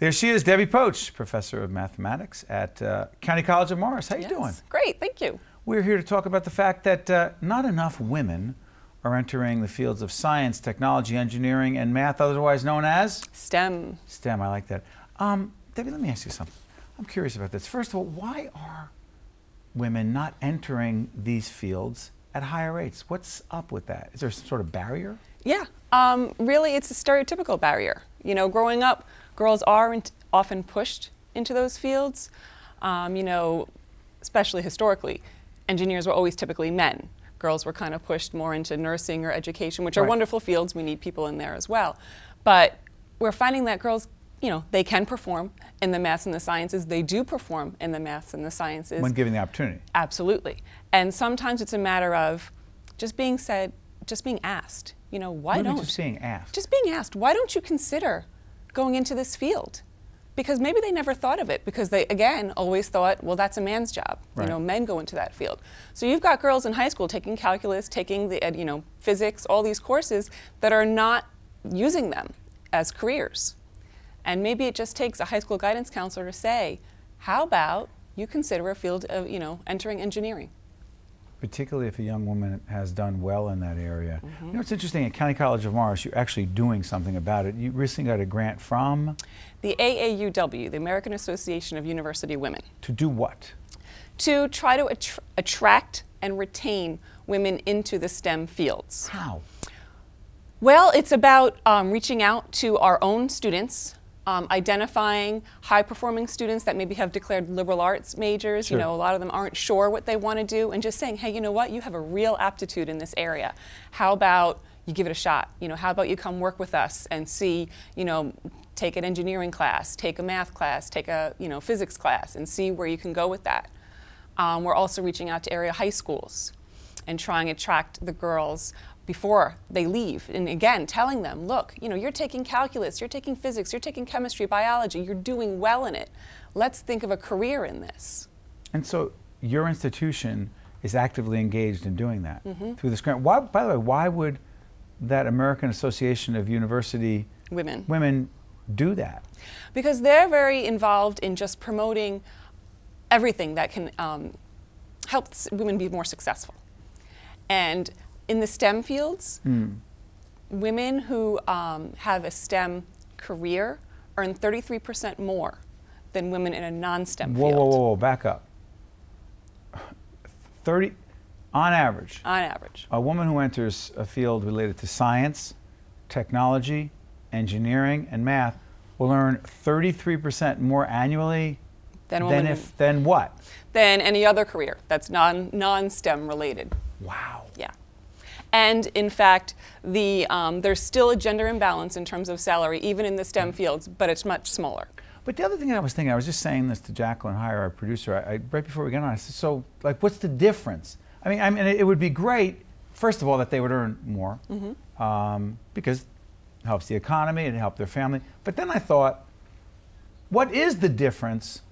There she is, Debbie Poetsch, professor of mathematics at uh, County College of Morris. How you yes. doing? Great, thank you. We're here to talk about the fact that uh, not enough women are entering the fields of science, technology, engineering, and math, otherwise known as STEM. STEM. I like that. Um, Debbie, let me ask you something. I'm curious about this. First of all, why are women not entering these fields at higher rates? What's up with that? Is there some sort of barrier? Yeah, um, really, it's a stereotypical barrier. You know, growing up, girls are often pushed into those fields. Um, you know, especially historically, engineers were always typically men. Girls were kind of pushed more into nursing or education, which are Right. wonderful fields. We need people in there as well. But we're finding that girls, you know, they can perform in the maths and the sciences. They do perform in the maths and the sciences. When given the opportunity. Absolutely. And sometimes it's a matter of just being said, just being asked, you know, why What do you don't just being asked? just being asked, why don't you consider going into this field? Because maybe they never thought of it because they again always thought, well, that's a man's job. Right. You know, men go into that field. So you've got girls in high school taking calculus, taking the you know physics, all these courses that are not using them as careers. And maybe it just takes a high school guidance counselor to say, how about you consider a field of you know entering engineering? Particularly if a young woman has done well in that area. Mm-hmm. You know, it's interesting, at County College of Morris, you're actually doing something about it. You recently got a grant from, The AAUW, the American Association of University Women. to do what? to try to attr- attract and retain women into the STEM fields? How? Well, it's about um, reaching out to our own students, um, identifying high performing students that maybe have declared liberal arts majors. Sure. You know, a lot of them aren't sure what they want to do, and just saying, hey, you know what, you have a real aptitude in this area. How about you give it a shot? You know, how about you come work with us and see, you know, take an engineering class, take a math class, take a you know physics class, and see where you can go with that. Um, we're also reaching out to area high schools and trying to attract the girls before they leave. And again, telling them, look, you know, you're taking calculus, you're taking physics, you're taking chemistry, biology, you're doing well in it. Let's think of a career in this. And so your institution is actively engaged in doing that Mm-hmm. through this grant. Why, by the way, why would that American Association of University Women. Women do that? Because they're very involved in just promoting everything that can um, help women be more successful. And in the STEM fields, women who um, have a STEM career earn 33% more than women in a non STEM Whoa, field. whoa, whoa, whoa, back up. 30, on average, On average. a woman who enters a field related to science, technology, engineering, and math will earn 33% more annually Than than if than what? than any other career that's non non STEM related. Wow. Yeah. And in fact, the, um, there's still a gender imbalance in terms of salary, even in the STEM fields, but it's much smaller. But the other thing I was thinking, I was just saying this to Jacqueline Heyer, our producer, I, I, right before we got on. I said, "So, like, what's the difference?" I mean, I mean, it, it would be great, first of all, that they would earn more, um, because it helps the economy, and it helps their family. But then I thought, what is the difference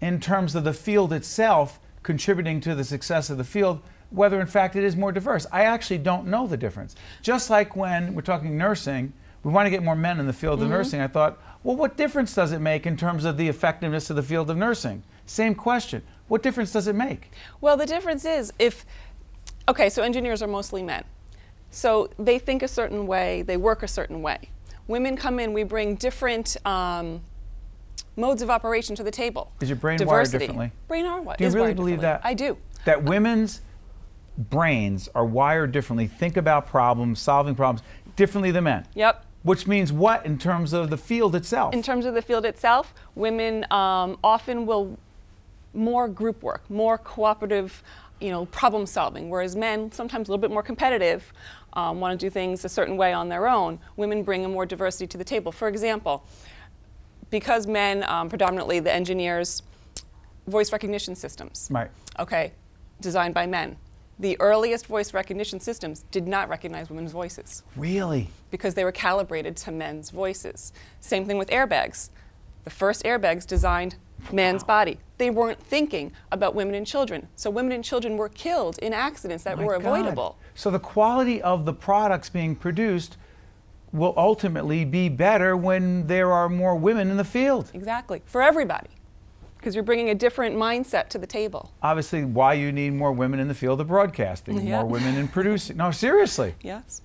in terms of the field itself contributing to the success of the field? Whether in fact it is more diverse, I actually don't know the difference. Just like when we're talking nursing, we want to get more men in the field of nursing. I thought, well, what difference does it make in terms of the effectiveness of the field of nursing? Same question. What difference does it make? Well, the difference is if, okay, so engineers are mostly men. So they think a certain way, they work a certain way. Women come in, we bring different um, modes of operation to the table. Is your brain wired Diversity. differently? Brain are wi- Do you really believe that? I do. That women's brains are wired differently, think about problems, solving problems differently than men. Yep. Which means what in terms of the field itself? In terms of the field itself, women um, often will more group work, more cooperative, you know, problem solving, whereas men, sometimes a little bit more competitive, um, want to do things a certain way on their own. Women bring a more diversity to the table. For example, because men, um, predominantly the engineers, voice recognition systems, right. okay, designed by men. The earliest voice recognition systems did not recognize women's voices Really? because they were calibrated to men's voices. Same thing with airbags. The first airbags designed man's body. They weren't thinking about women and children. So women and children were killed in accidents that My were God. avoidable. So the quality of the products being produced will ultimately be better when there are more women in the field. Exactly. For everybody. Because you're bringing a different mindset to the table. Obviously, why you need more women in the field of broadcasting, Yeah. more women in producing. No, seriously. Yes.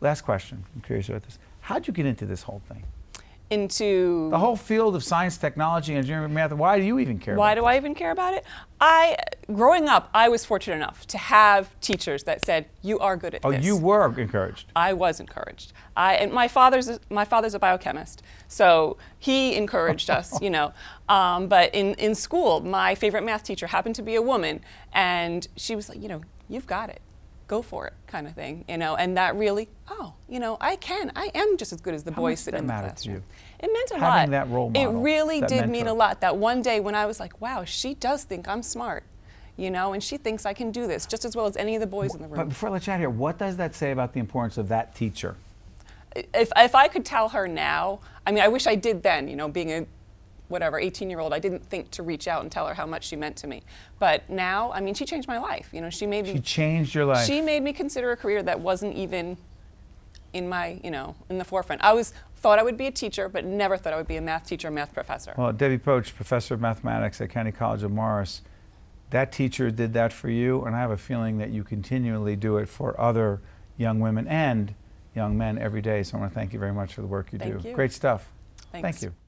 Last question. I'm curious about this. How'd you get into this whole thing? Into The whole field of science, technology, engineering, math. Why do you even care? Why do I even care about it? I, growing up, I was fortunate enough to have teachers that said, "You are good at Oh, this." you were encouraged. I was encouraged. I and my father's my father's a biochemist, so he encouraged us, you know. Um, but in in school, my favorite math teacher happened to be a woman, and she was like, you know, you've got it, go for it, kind of thing, you know. And that really, oh, you know, I can, I am just as good as the How boys sitting in the matter to classroom. you? It meant a Having lot. that role It really did mean a lot. That one day when I was like, wow, she does think I'm smart. You know, and she thinks I can do this just as well as any of the boys in the room. But before I let you out here, what does that say about the importance of that teacher? if, if I could tell her now, I mean, I wish I did then, you know, being a whatever 18 year old, I didn't think to reach out and tell her how much she meant to me. But now, I mean, she changed my life. You know, she made me She changed your life. she made me consider a career that wasn't even in my, you know, in the forefront. I was thought I would be a teacher, but never thought I would be a math teacher, math professor. Well, Debbie Poetsch, professor of mathematics at County College of Morris, that teacher did that for you, and I have a feeling that you continually do it for other young women and young men every day. So I want to thank you very much for the work you Thank do. you. Great stuff. Thanks. Thank you.